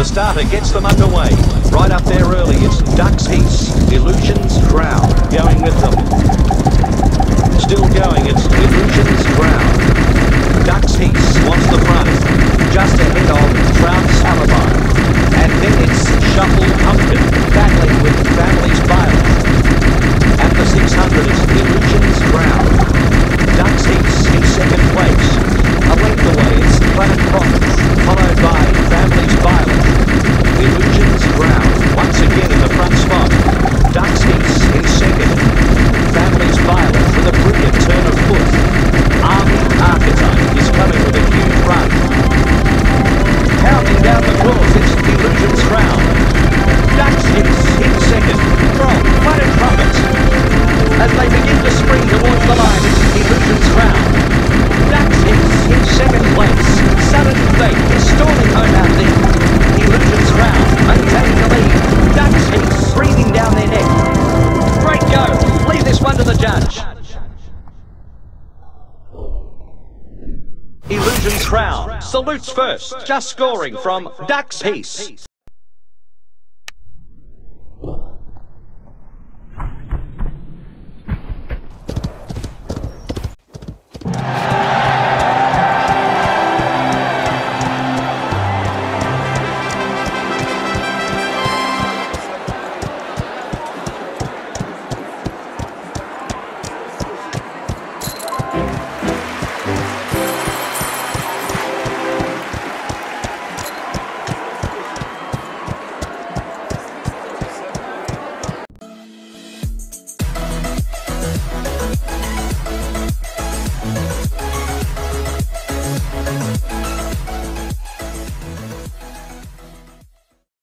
The starter gets them underway. Right up there early is Ducks Heaps, Illusions Crown going with them. Still going, it's Illusions Crown. Ducks Heaps wants the front, just ahead of Crown. once again in the front spot. Judge. Illusion Crown salutes first, just scoring from Duck's Peace. Thank